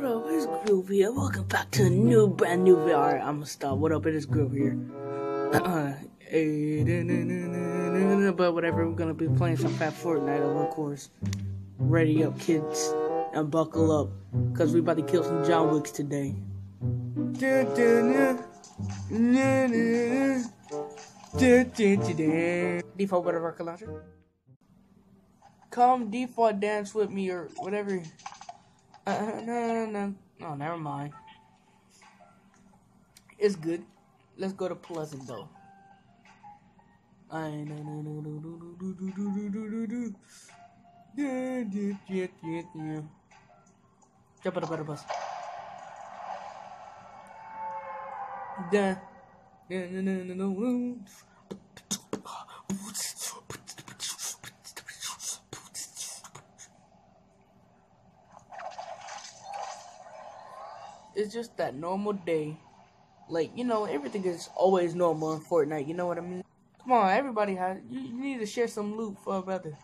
What up, it's Groove here. Welcome back to a new, brand new video. Alright, I'm gonna stop. What up, it is Groove here. Uh-uh. but whatever, we're gonna be playing some Fat Fortnite, of course. Ready up, kids, and buckle up, cause we about to kill some John Wicks today. Default launcher. Come default dance with me or whatever. Uh, no, no, no, no. never mind. It's good. Let's go to Pleasant though. I. Jump on the battle bus. Da. It's just that normal day. Like, you know, everything is always normal in Fortnite, you know what I mean? Come on, everybody has you, you need to share some loot for a brother.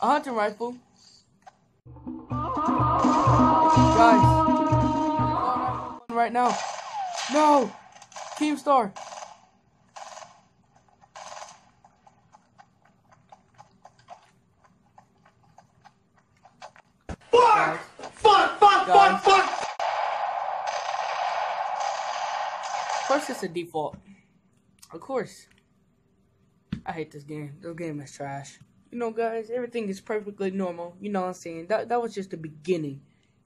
A hunting rifle. Guys. Right now. No! Guys. Fuck, fuck, Guys. Fuck, fuck! Of course it's a default. Of course. I hate this game. This game is trash. You know, guys, everything is perfectly normal. You know what I'm saying? That that was just the beginning.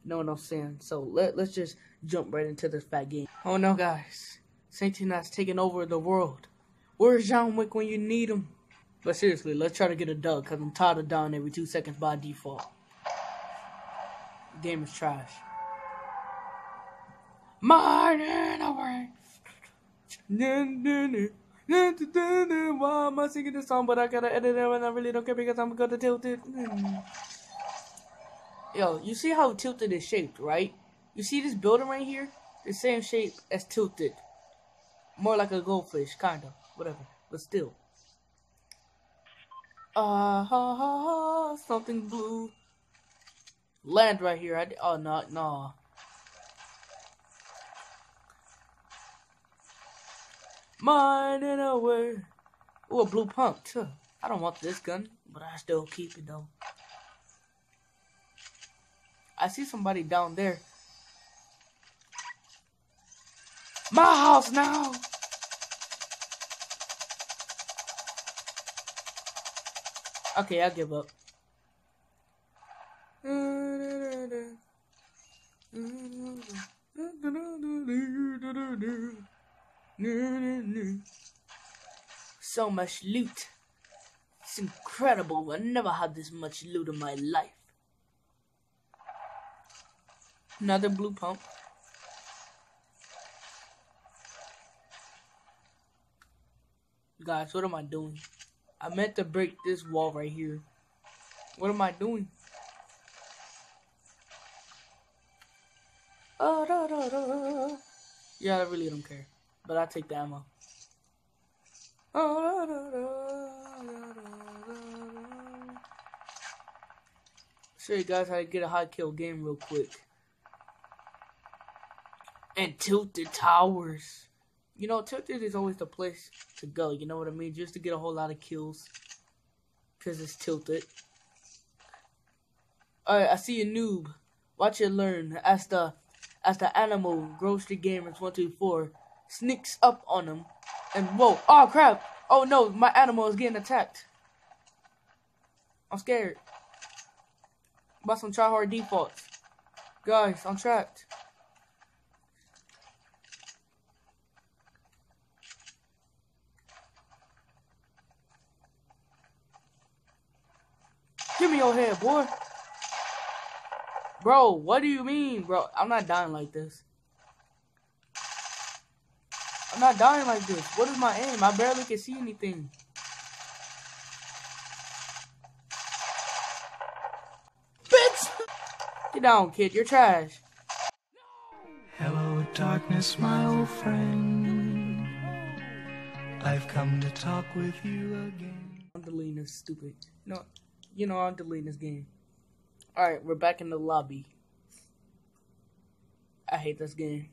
You know what I'm saying? So let let's just jump right into this fat game. Oh no, guys. Satan has taken over the world. Where's John Wick when you need him? But seriously, let's try to get a dub, because I'm tired of dying every two seconds by default. Game is trash. Mine away. Why am I singing this song? But I gotta edit it and I really don't care because I'm gonna tilt it. Yo, you see how tilted is shaped, right? You see this building right here? The same shape as tilted. More like a goldfish, kinda. Whatever. But still. Ah ha ha ha, something blue. Land right here. I oh no, no. Mine in a way. Ooh, a blue pump too. I don't want this gun, but I still keep it though. I see somebody down there. My house now. Okay, I give up. So much loot. It's incredible. I never had this much loot in my life. Another blue pump. Guys, what am I doing? I meant to break this wall right here. What am I doing? Oh, da, da, da. Yeah, I really don't care. But I take the ammo. Show you guys how to get a high kill game real quick. And tilted towers. You know, tilted is always the place to go. You know what I mean? Just to get a whole lot of kills. Because it's tilted. Alright, I see a noob. Watch it learn as the as the animal Grocery Gamers 124 sneaks up on him and whoa, oh crap! Oh no, my animal is getting attacked. I'm scared. About some try hard defaults. Guys, I'm trapped. Give me your head, boy. Bro, what do you mean, bro? I'm not dying like this. I'm not dying like this. What is my aim? I barely can see anything. Bitch! Get down, kid. You're trash. Hello, darkness, my old friend. I've come to talk with you again. I'm deleting this stupid. No, you know I'm deleting this game. Alright, we're back in the lobby. I hate this game.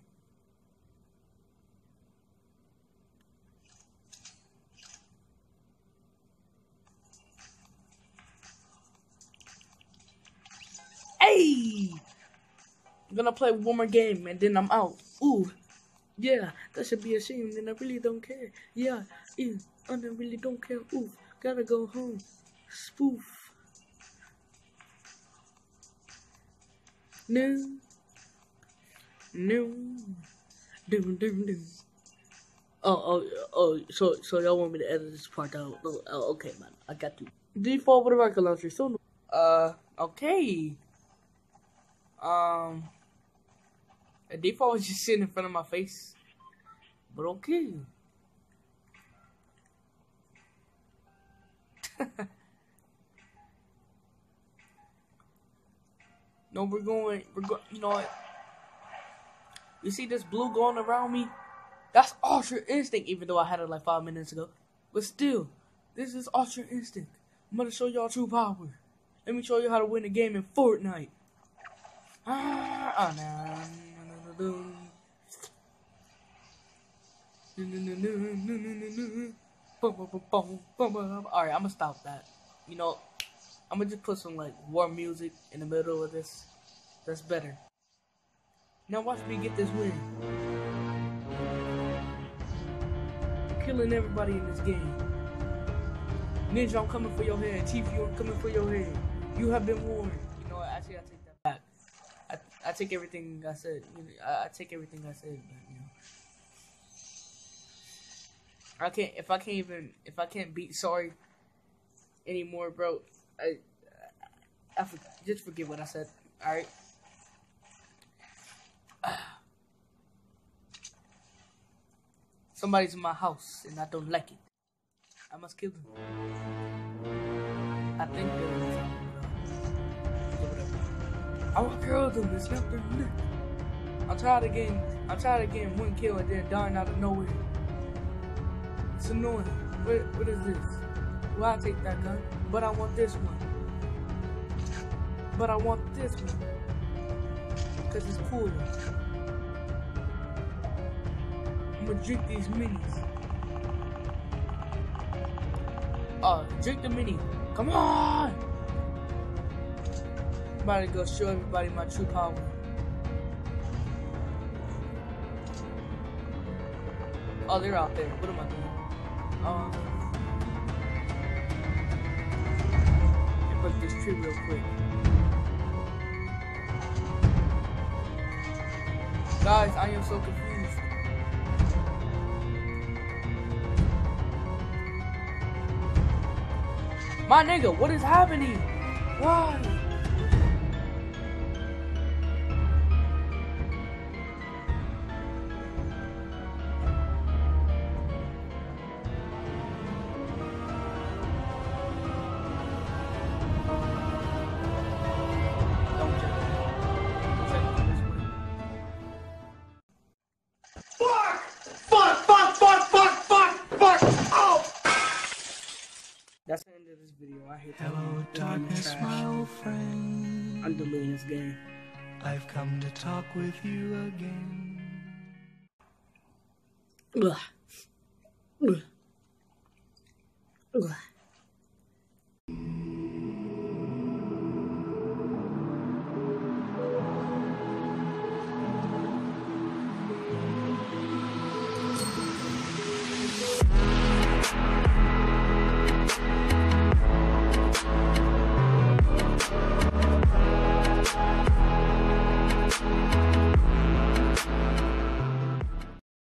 Hey! I'm gonna play one more game and then I'm out. Ooh. Yeah, that should be a shame, and I really don't care. Yeah, ew, I really don't care. Ooh, gotta go home. Spoof. No. No. Doom, doom, doom. Oh, oh, oh, so, so y'all want me to edit this part out? Oh, oh okay, man, I got you. Default with a rocket launcher, so, uh, okay. Um, a default was just sitting in front of my face, but okay. no, we're going, we're going, you know what? You see this blue going around me? That's Ultra Instinct, even though I had it like five minutes ago. But still, this is Ultra Instinct. I'm gonna show y'all true power. Let me show you how to win a game in Fortnite. Ah, oh, no. Alright, I'm gonna stop that. You know, I'm gonna just put some like war music in the middle of this. That's better. Now watch me get this win. Killing everybody in this game. Ninja, I'm coming for your head. Tfue, I'm coming for your head. You have been warned. You know, what? actually, I take that back. I, I take everything I said. I, I take everything I said. But, you know. I can't if I can't even if I can't beat sorry anymore, bro. I, I, I just forget what I said. All right. Somebody's in my house and I don't like it. I must kill them. I think they're I will kill them and snap their neck. I'll try it again. I'll try it again. One kill and then dying out of nowhere. It's annoying. What, what is this? Why take that gun. But I want this one. But I want this one. Because it's cooler. I'm gonna drink these minis. Oh, drink the mini. Come on! I'm about to go show everybody my true power. Oh, they're out there. What am I doing? Um, put this tree real quick. Guys, I am so confused. My nigga, what is happening? Why? Video. I hate Hello, darkness, my old friend. I'm deleting this game. I've come to talk with you again. Ugh. Ugh. Ugh.